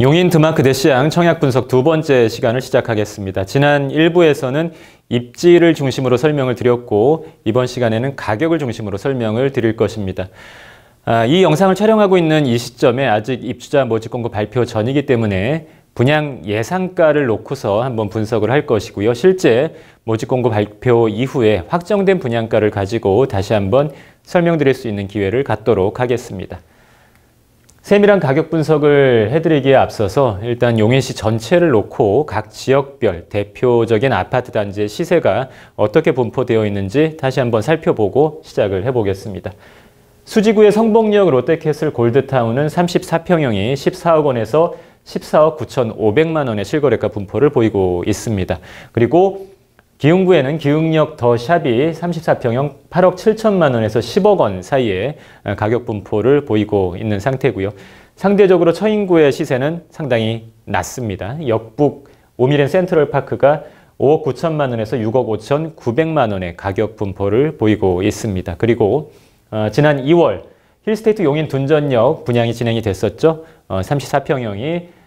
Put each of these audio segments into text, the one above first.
용인 드마크 대시양 청약 분석 두 번째 시간을 시작하겠습니다. 지난 1부에서는 입지를 중심으로 설명을 드렸고 이번 시간에는 가격을 중심으로 설명을 드릴 것입니다. 아, 이 영상을 촬영하고 있는 이 시점에 아직 입주자 모집 공고 발표 전이기 때문에 분양 예상가를 놓고서 한번 분석을 할 것이고요. 실제 모집 공고 발표 이후에 확정된 분양가를 가지고 다시 한번 설명드릴 수 있는 기회를 갖도록 하겠습니다. 세밀한 가격 분석을 해드리기에 앞서서 일단 용인시 전체를 놓고 각 지역별 대표적인 아파트 단지의 시세가 어떻게 분포되어 있는지 다시 한번 살펴보고 시작을 해보겠습니다. 수지구의 성복역 롯데캐슬 골드타운은 34평형이 14억 원에서 14억 9,500만 원의 실거래가 분포를 보이고 있습니다. 그리고 기흥구에는 기흥역 더 샵이 34평형 8억 7천만 원에서 10억 원 사이에 가격 분포를 보이고 있는 상태고요. 상대적으로 처인구의 시세는 상당히 낮습니다. 역북 오미랜 센트럴파크가 5억 9천만 원에서 6억 5천 9백만 원의 가격 분포를 보이고 있습니다. 그리고 어, 지난 2월 힐스테이트 용인 둔전역 분양이 진행이 됐었죠. 어, 34평형이 어,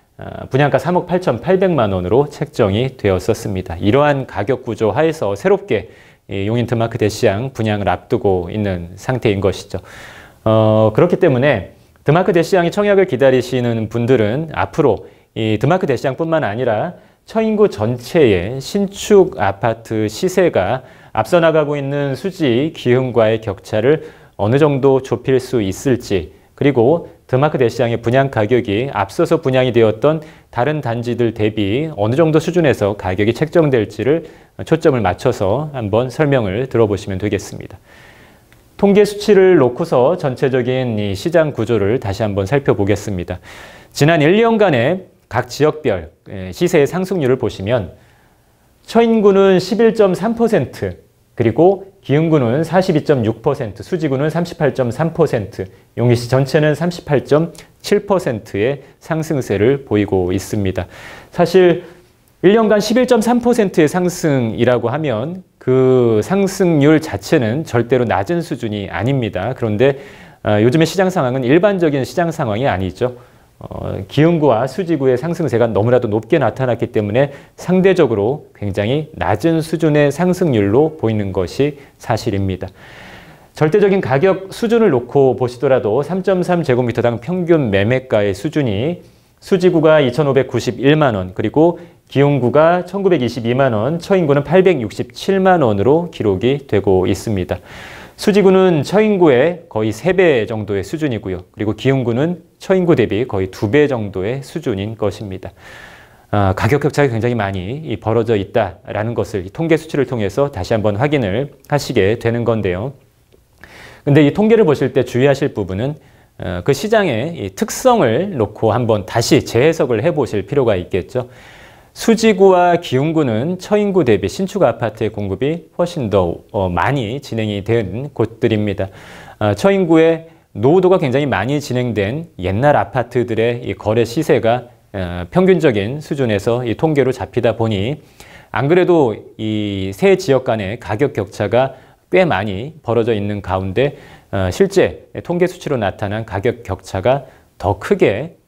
분양가 3억 8,800만 원으로 책정이 되었었습니다. 이러한 가격 구조 하에서 새롭게 용인 드마크 대시양 분양을 앞두고 있는 상태인 것이죠. 어, 그렇기 때문에 드마크 대시양이 청약을 기다리시는 분들은 앞으로 이 드마크 대시양뿐만 아니라 처인구 전체의 신축 아파트 시세가 앞서 나가고 있는 수지 기흥과의 격차를 어느 정도 좁힐 수 있을지 그리고 드마크 대시장의 분양 가격이 앞서서 분양이 되었던 다른 단지들 대비 어느 정도 수준에서 가격이 책정될지를 초점을 맞춰서 한번 설명을 들어보시면 되겠습니다. 통계 수치를 놓고서 전체적인 이 시장 구조를 다시 한번 살펴보겠습니다. 지난 1년간의 각 지역별 예, 시세의 상승률을 보시면 처인구는 11.3%, 그리고 기흥구는 42.6%, 수지구는 38.3%, 용인시 전체는 38.7%의 상승세를 보이고 있습니다. 사실 1년간 11.3%의 상승이라고 하면 그 상승률 자체는 절대로 낮은 수준이 아닙니다. 그런데 어, 요즘의 시장 상황은 일반적인 시장 상황이 아니죠. 어, 기흥구와 수지구의 상승세가 너무나도 높게 나타났기 때문에 상대적으로 굉장히 낮은 수준의 상승률로 보이는 것이 사실입니다. 절대적인 가격 수준을 놓고 보시더라도 3.3제곱미터당 평균 매매가의 수준이 수지구가 2,591만 원, 그리고 기흥구가 1,922만 원, 처인구는 867만 원으로 기록이 되고 있습니다. 수지구는 처인구의 거의 3배 정도의 수준이고요. 그리고 기흥구는 처인구 대비 거의 2배 정도의 수준인 것입니다. 아, 가격 격차가 굉장히 많이 벌어져 있다라는 것을 통계 수치를 통해서 다시 한번 확인을 하시게 되는 건데요. 근데 이 통계를 보실 때 주의하실 부분은 어, 그 시장의 특성을 놓고 한번 다시 재해석을 해보실 필요가 있겠죠. 수지구와 기흥구는 처인구 대비 신축 아파트의 공급이 훨씬 더 어, 많이 진행이 된 곳들입니다. 어, 처인구의 노후도가 굉장히 많이 진행된 옛날 아파트들의 거래 시세가 어, 평균적인 수준에서 이 통계로 잡히다 보니 안 그래도 이 세 지역 간의 가격 격차가 꽤 많이 벌어져 있는 가운데 실제 통계 수치로 나타난 가격 격차가 더 크게 어,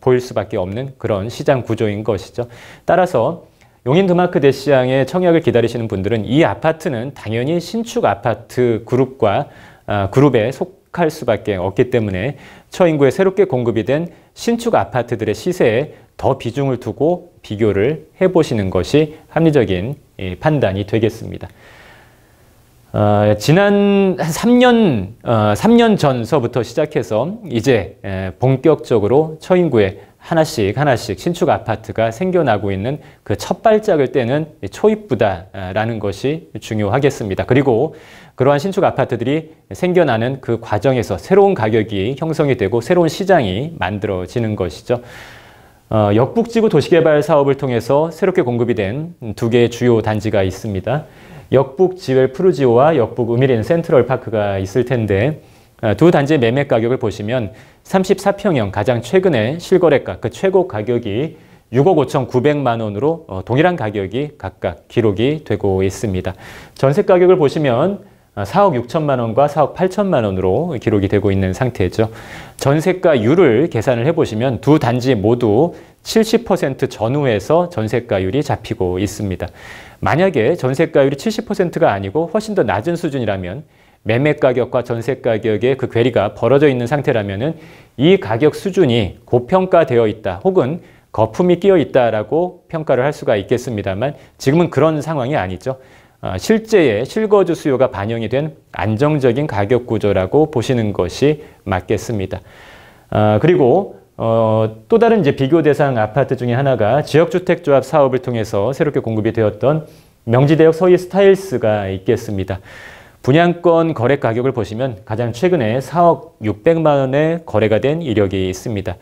보일 수밖에 없는 그런 시장 구조인 것이죠. 따라서 용인 드마크 대시장의 청약을 기다리시는 분들은 이 아파트는 당연히 신축 아파트 그룹과 어, 그룹에 속할 수밖에 없기 때문에 처인구에 새롭게 공급이 된 신축 아파트들의 시세에 더 비중을 두고 비교를 해보시는 것이 합리적인 판단이 되겠습니다. 어, 지난 3년, 어, 3년 전서부터 시작해서 이제 에, 본격적으로 처인구에 하나씩 하나씩 신축 아파트가 생겨나고 있는 그 첫 발짝을 떼는 초입부다라는 것이 중요하겠습니다. 그리고 그러한 신축 아파트들이 생겨나는 그 과정에서 새로운 가격이 형성이 되고 새로운 시장이 만들어지는 것이죠. 어, 역북지구 도시개발 사업을 통해서 새롭게 공급이 된 두 개의 주요 단지가 있습니다. 역북 지웰 푸르지오와 역북 우미린 센트럴 파크가 있을 텐데 아, 두 단지의 매매 가격을 보시면 34평형 가장 최근의 실거래가 그 최고 가격이 6억 5천 9백만 원으로 어, 동일한 가격이 각각 기록이 되고 있습니다. 전세 가격을 보시면 4억 6천만 원과 4억 8천만 원으로 기록이 되고 있는 상태죠. 전세가율을 계산을 해보시면 두 단지 모두 70% 전후에서 전세가율이 잡히고 있습니다. 만약에 전세가율이 70%가 아니고 훨씬 더 낮은 수준이라면 매매 가격과 전세 가격의 그 괴리가 벌어져 있는 상태라면은 이 가격 수준이 고평가되어 있다 혹은 거품이 끼어 있다라고 평가를 할 수가 있겠습니다만 지금은 그런 상황이 아니죠. 어, 실제의 실거주 수요가 반영이 된 안정적인 가격 구조라고 보시는 것이 맞겠습니다. 어, 그리고 어, 또 다른 이제 비교 대상 아파트 중에 하나가 지역주택조합 사업을 통해서 새롭게 공급이 되었던 명지대역 서희 스타일스가 있겠습니다. 분양권 거래 가격을 보시면 가장 최근에 4억 600만 원에 거래가 된 이력이 있습니다.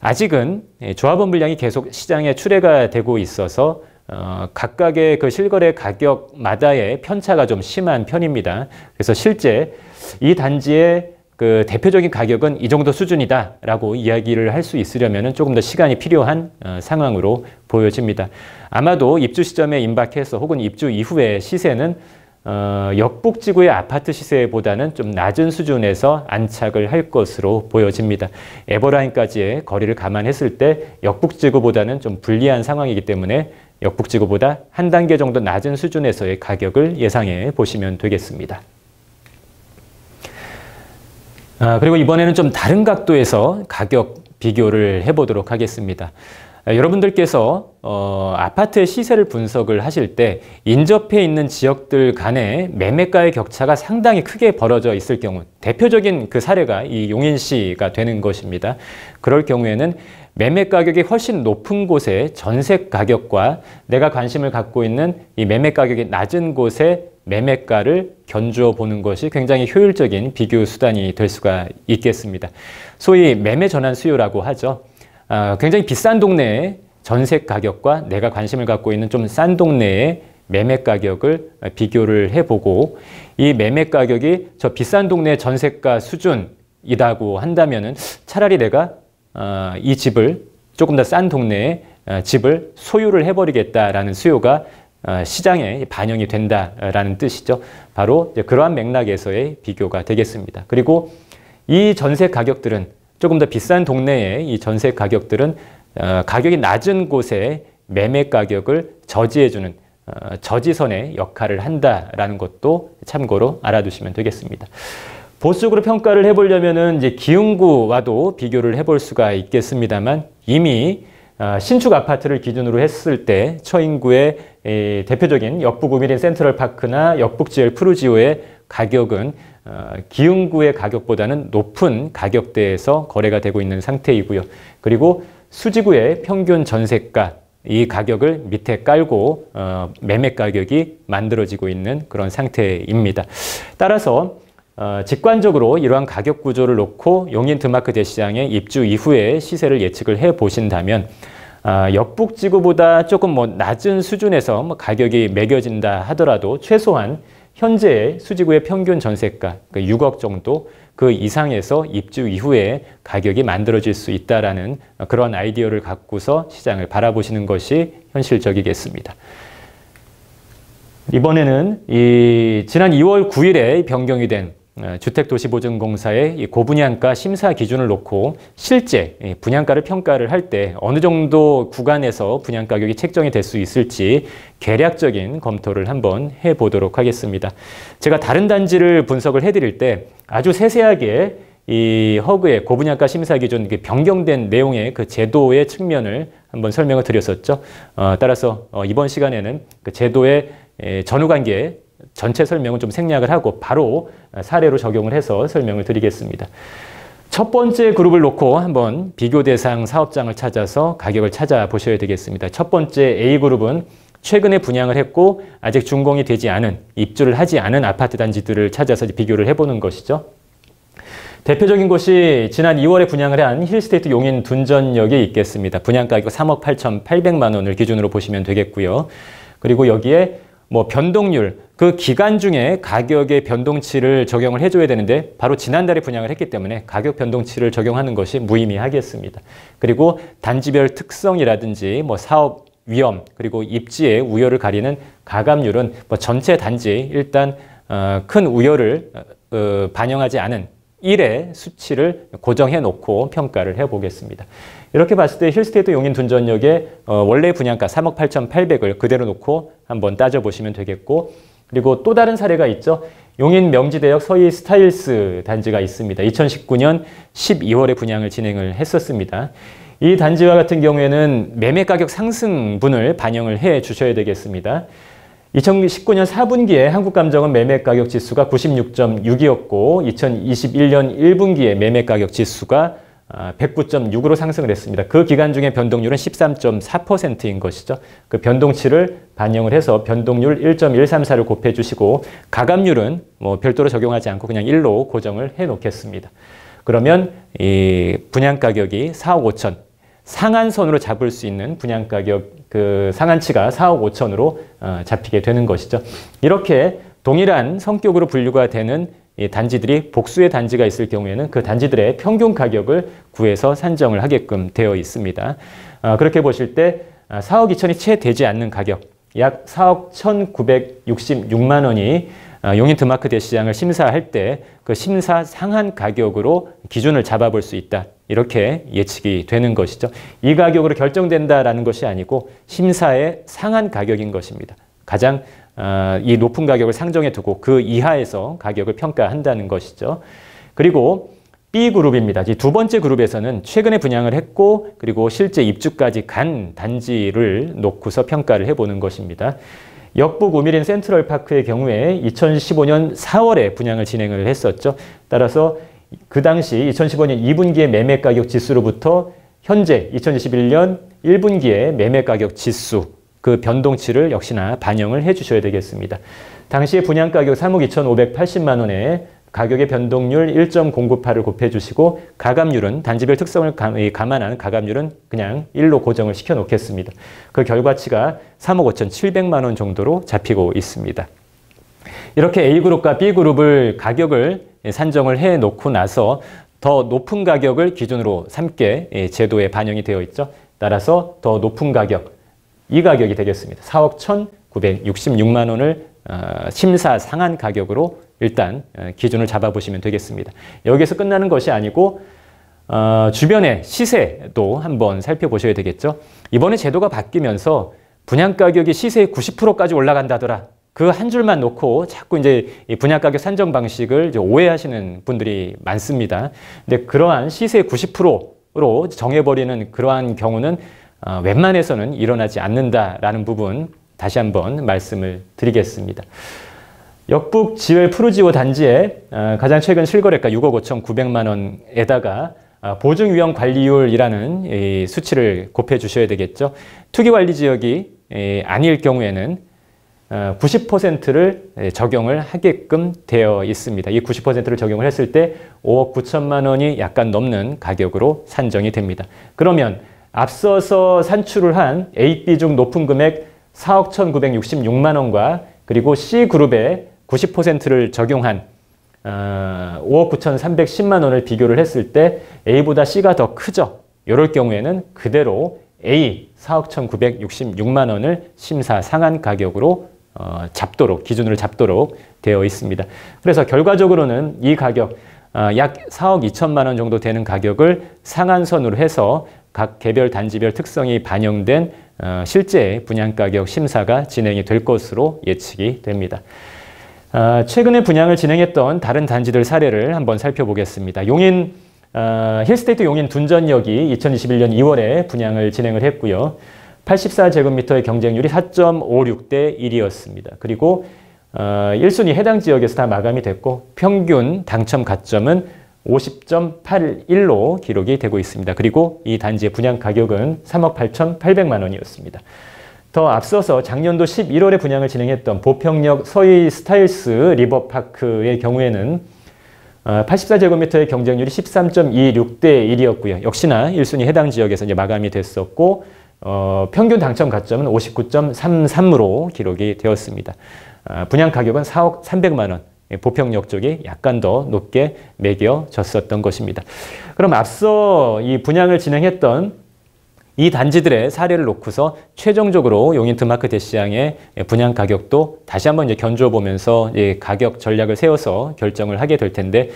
아직은 조합원 물량이 계속 시장에 출회가 되고 있어서 어, 각각의 그 실거래 가격마다의 편차가 좀 심한 편입니다. 그래서 실제 이 단지의 그 대표적인 가격은 이 정도 수준이다라고 이야기를 할 수 있으려면 조금 더 시간이 필요한 어, 상황으로 보여집니다. 아마도 입주 시점에 임박해서 혹은 입주 이후의 시세는 어, 역북지구의 아파트 시세보다는 좀 낮은 수준에서 안착을 할 것으로 보여집니다. 에버라인까지의 거리를 감안했을 때 역북지구보다는 좀 불리한 상황이기 때문에 역북지구보다 한 단계 정도 낮은 수준에서의 가격을 예상해 보시면 되겠습니다. 아, 그리고 이번에는 좀 다른 각도에서 가격 비교를 해보도록 하겠습니다. 아, 여러분들께서 어, 아파트의 시세를 분석을 하실 때 인접해 있는 지역들 간의 매매가의 격차가 상당히 크게 벌어져 있을 경우 대표적인 그 사례가 이 용인시가 되는 것입니다. 그럴 경우에는 매매 가격이 훨씬 높은 곳의 전세 가격과 내가 관심을 갖고 있는 이 매매 가격이 낮은 곳의 매매가를 견주어 보는 것이 굉장히 효율적인 비교 수단이 될 수가 있겠습니다. 소위 매매 전환 수요라고 하죠. 아, 굉장히 비싼 동네의 전세 가격과 내가 관심을 갖고 있는 좀 싼 동네의 매매 가격을 비교를 해보고 이 매매 가격이 저 비싼 동네 전세가 수준이라고 한다면은 차라리 내가 어, 이 집을 조금 더 싼 동네에 어, 집을 소유를 해버리겠다라는 수요가 어, 시장에 반영이 된다라는 뜻이죠. 바로 그러한 맥락에서의 비교가 되겠습니다. 그리고 이 전세 가격들은 조금 더 비싼 동네의 이 전세 가격들은 어, 가격이 낮은 곳에 매매 가격을 저지해주는 어, 저지선의 역할을 한다라는 것도 참고로 알아두시면 되겠습니다. 보수적으로 평가를 해보려면은 이제 기흥구와도 비교를 해볼 수가 있겠습니다만 이미 어, 신축 아파트를 기준으로 했을 때 처인구의 대표적인 역부구밀인 센트럴파크나 역북 지엘 푸르지오의 가격은 어, 기흥구의 가격보다는 높은 가격대에서 거래가 되고 있는 상태이고요. 그리고 수지구의 평균 전세가 이 가격을 밑에 깔고 어, 매매 가격이 만들어지고 있는 그런 상태입니다. 따라서 어, 직관적으로 이러한 가격 구조를 놓고 용인 드마크 대시장의 입주 이후의 시세를 예측을 해 보신다면 아, 역북지구보다 조금 뭐 낮은 수준에서 뭐 가격이 매겨진다 하더라도 최소한 현재의 수지구의 평균 전세가 그 6억 정도 그 이상에서 입주 이후에 가격이 만들어질 수 있다라는 그런 아이디어를 갖고서 시장을 바라보시는 것이 현실적이겠습니다. 이번에는 이 지난 2월 9일에 변경이 된 어, 주택도시보증공사의 고분양가 심사 기준을 놓고 실제 분양가를 평가를 할 때 어느 정도 구간에서 분양가격이 책정이 될 수 있을지 계략적인 검토를 한번 해보도록 하겠습니다. 제가 다른 단지를 분석을 해드릴 때 아주 세세하게 이 허그의 고분양가 심사 기준 변경된 내용의 그 제도의 측면을 한번 설명을 드렸었죠. 어, 따라서 어, 이번 시간에는 그 제도의 전후 관계 전체 설명은 좀 생략을 하고 바로 사례로 적용을 해서 설명을 드리겠습니다. 첫 번째 그룹을 놓고 한번 비교 대상 사업장을 찾아서 가격을 찾아보셔야 되겠습니다. 첫 번째 A그룹은 최근에 분양을 했고 아직 준공이 되지 않은 입주를 하지 않은 아파트 단지들을 찾아서 비교를 해보는 것이죠. 대표적인 곳이 지난 2월에 분양을 한 힐스테이트 용인 둔전역에 있겠습니다. 분양 가격 3억 8,800만 원을 기준으로 보시면 되겠고요. 그리고 여기에 뭐 변동률, 그 기간 중에 가격의 변동치를 적용을 해줘야 되는데 바로 지난달에 분양을 했기 때문에 가격 변동치를 적용하는 것이 무의미하겠습니다. 그리고 단지별 특성이라든지 뭐 사업 위험 그리고 입지의 우열을 가리는 가감률은 뭐 전체 단지 일단 어, 큰 우려를 어, 반영하지 않은 1의 수치를 고정해 놓고 평가를 해 보겠습니다. 이렇게 봤을 때 힐스테이트 용인 둔전역의 어, 원래 분양가 3억 8,800을 그대로 놓고 한번 따져보시면 되겠고 그리고 또 다른 사례가 있죠. 용인 명지대역 서희 스타일스 단지가 있습니다. 2019년 12월에 분양을 진행을 했었습니다. 이 단지와 같은 경우에는 매매 가격 상승분을 반영을 해 주셔야 되겠습니다. 2019년 4분기에 한국감정은 매매 가격 지수가 96.6이었고 2021년 1분기에 매매 가격 지수가 109.6으로 아, 상승을 했습니다. 그 기간 중에 변동률은 13.4%인 것이죠. 그 변동치를 반영을 해서 변동률 1.134를 곱해 주시고 가감률은 뭐 별도로 적용하지 않고 그냥 1로 고정을 해 놓겠습니다. 그러면 이 분양 가격이 4억 5천 상한선으로 잡을 수 있는 분양 가격 그 상한치가 4억 5천으로 어, 잡히게 되는 것이죠. 이렇게 동일한 성격으로 분류가 되는 단지들이 복수의 단지가 있을 경우에는 그 단지들의 평균 가격을 구해서 산정을 하게끔 되어 있습니다. 어, 그렇게 보실 때 4억 어, 2천이 채 되지 않는 가격, 약 4억 1,966만 원이 용인 드마크 대시장을 심사할 때 그 심사 상한 가격으로 기준을 잡아볼 수 있다. 이렇게 예측이 되는 것이죠. 이 가격으로 결정된다라는 것이 아니고 심사의 상한 가격인 것입니다. 가장 어, 이 높은 가격을 상정해 두고 그 이하에서 가격을 평가한다는 것이죠. 그리고 B그룹입니다. 두 번째 그룹에서는 최근에 분양을 했고 그리고 실제 입주까지 간 단지를 놓고서 평가를 해보는 것입니다. 역북 우미린 센트럴파크의 경우에 2015년 4월에 분양을 진행을 했었죠. 따라서 그 당시 2015년 2분기의 매매가격 지수로부터 현재 2021년 1분기의 매매가격 지수 그 변동치를 역시나 반영을 해 주셔야 되겠습니다. 당시의 분양가격 3억 2,580만 원에 가격의 변동률 1.098을 곱해주시고 가감률은 단지별 특성을 감안한 가감률은 그냥 1로 고정을 시켜 놓겠습니다. 그 결과치가 3억 5,700만 원 정도로 잡히고 있습니다. 이렇게 A그룹과 B그룹을 가격을 산정을 해 놓고 나서 더 높은 가격을 기준으로 삼게 예, 제도에 반영이 되어 있죠. 따라서 더 높은 가격, 이 가격이 되겠습니다. 4억 1,966만 원을 어, 심사 상한 가격으로 일단 어, 기준을 잡아보시면 되겠습니다. 여기서 끝나는 것이 아니고 어, 주변의 시세도 한번 살펴보셔야 되겠죠. 이번에 제도가 바뀌면서 분양가격이 시세의 90%까지 올라간다더라. 그 한 줄만 놓고 자꾸 이제 분양가격 산정 방식을 오해하시는 분들이 많습니다. 근데 그러한 시세의 90%로 정해버리는 그러한 경우는 어, 웬만해서는 일어나지 않는다라는 부분 다시 한번 말씀을 드리겠습니다. 역북 지웰 프루지오 단지에 어, 가장 최근 실거래가 6억 5천 9백만 원에다가 어, 보증위험 관리율이라는 수치를 곱해 주셔야 되겠죠. 투기관리 지역이 아닐 경우에는 90%를 적용을 하게끔 되어 있습니다. 이 90%를 적용을 했을 때 5억 9천만 원이 약간 넘는 가격으로 산정이 됩니다. 그러면 앞서서 산출을 한 A, B 중 높은 금액 4억 1,966만 원과 그리고 C그룹에 90%를 적용한 어, 5억 9,310만 원을 비교를 했을 때 A보다 C가 더 크죠. 이럴 경우에는 그대로 A 4억 1,966만 원을 심사 상한 가격으로 어, 잡도록 기준으로 잡도록 되어 있습니다. 그래서 결과적으로는 이 가격 어, 약 4억 2천만 원 정도 되는 가격을 상한선으로 해서 각 개별 단지별 특성이 반영된 어, 실제 분양가격 심사가 진행이 될 것으로 예측이 됩니다. 어, 최근에 분양을 진행했던 다른 단지들 사례를 한번 살펴보겠습니다. 용인 어, 힐스테이트 용인 둔전역이 2021년 2월에 분양을 진행을 했고요. 84제곱미터의 경쟁률이 4.56대 1이었습니다. 그리고 1순위 해당 지역에서 다 마감이 됐고 평균 당첨 가점은 50.81로 기록이 되고 있습니다. 그리고 이 단지의 분양 가격은 3억 8,800만 원이었습니다. 더 앞서서 작년도 11월에 분양을 진행했던 보평역 서희 스타일스 리버파크의 경우에는 84제곱미터의 어, 경쟁률이 13.26대 1이었고요. 역시나 1순위 해당 지역에서 이제 마감이 됐었고 어, 평균 당첨 가점은 59.33으로 기록이 되었습니다. 어, 분양 가격은 4억 300만 원, 예, 보평역 쪽이 약간 더 높게 매겨졌었던 것입니다. 그럼 앞서 이 분양을 진행했던 이 단지들의 사례를 놓고서 최종적으로 용인 드마크 대시장의 분양 가격도 다시 한번 이제 견주어 보면서 가격 전략을 세워서 결정을 하게 될 텐데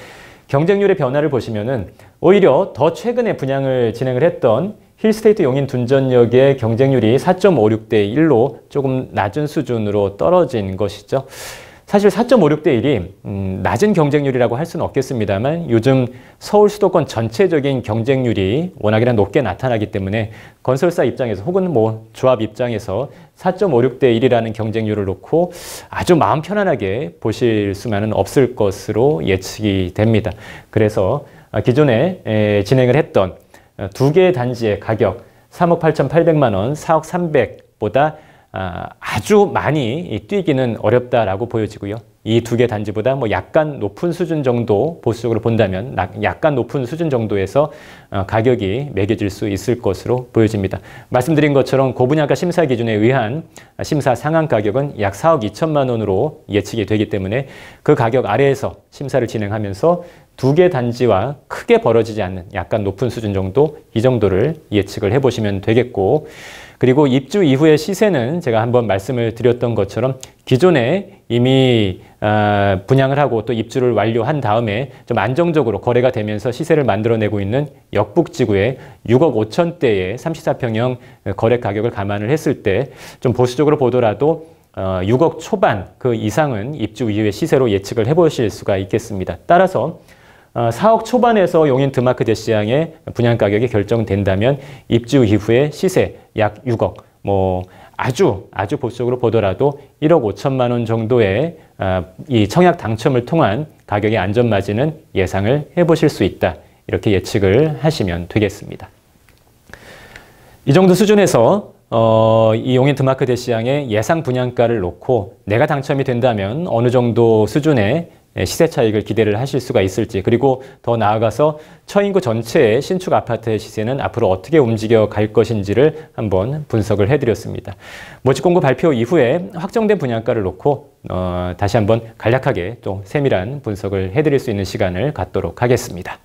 경쟁률의 변화를 보시면은 오히려 더 최근에 분양을 진행을 했던 힐스테이트 용인 둔전역의 경쟁률이 4.56대 1로 조금 낮은 수준으로 떨어진 것이죠. 사실 4.56대 1이 음, 낮은 경쟁률이라고 할 수는 없겠습니다만 요즘 서울 수도권 전체적인 경쟁률이 워낙이나 높게 나타나기 때문에 건설사 입장에서 혹은 뭐 조합 입장에서 4.56대 1이라는 경쟁률을 놓고 아주 마음 편안하게 보실 수만은 없을 것으로 예측이 됩니다. 그래서 기존에 진행을 했던 두 개의 단지의 가격 3억 8,800만 원, 4억 300보다 아, 아주 많이 뛰기는 어렵다라고 보여지고요. 이 두 개 단지보다 뭐 약간 높은 수준 정도 보수적으로 본다면 약간 높은 수준 정도에서 어, 가격이 매겨질 수 있을 것으로 보여집니다. 말씀드린 것처럼 고분양가 심사 기준에 의한 심사 상한 가격은 약 4억 2천만 원으로 예측이 되기 때문에 그 가격 아래에서 심사를 진행하면서 두 개 단지와 크게 벌어지지 않는 약간 높은 수준 정도 이 정도를 예측을 해보시면 되겠고 그리고 입주 이후의 시세는 제가 한번 말씀을 드렸던 것처럼 기존에 이미 아, 분양을 하고 또 입주를 완료한 다음에 좀 안정적으로 거래가 되면서 시세를 만들어내고 있는 역북지구의 6억 5천대의 34평형 거래 가격을 감안을 했을 때 좀 보수적으로 보더라도 6억 어, 초반 그 이상은 입주 이후의 시세로 예측을 해보실 수가 있겠습니다. 따라서 4억 어, 초반에서 용인 드마크 대시장의 분양 가격이 결정된다면 입주 이후의 시세 약 6억, 뭐 아주 아주 보수적으로 보더라도 1억 5천만 원 정도의 어, 이 청약 당첨을 통한 가격의 안전 마진은 예상을 해보실 수 있다. 이렇게 예측을 하시면 되겠습니다. 이 정도 수준에서 어, 이 용인 드마크 대시장의 예상 분양가를 놓고 내가 당첨이 된다면 어느 정도 수준의 예, 시세 차익을 기대를 하실 수가 있을지 그리고 더 나아가서 처인구 전체의 신축 아파트의 시세는 앞으로 어떻게 움직여 갈 것인지를 한번 분석을 해드렸습니다. 모집 공고 발표 이후에 확정된 분양가를 놓고 어, 다시 한번 간략하게 또 세밀한 분석을 해드릴 수 있는 시간을 갖도록 하겠습니다.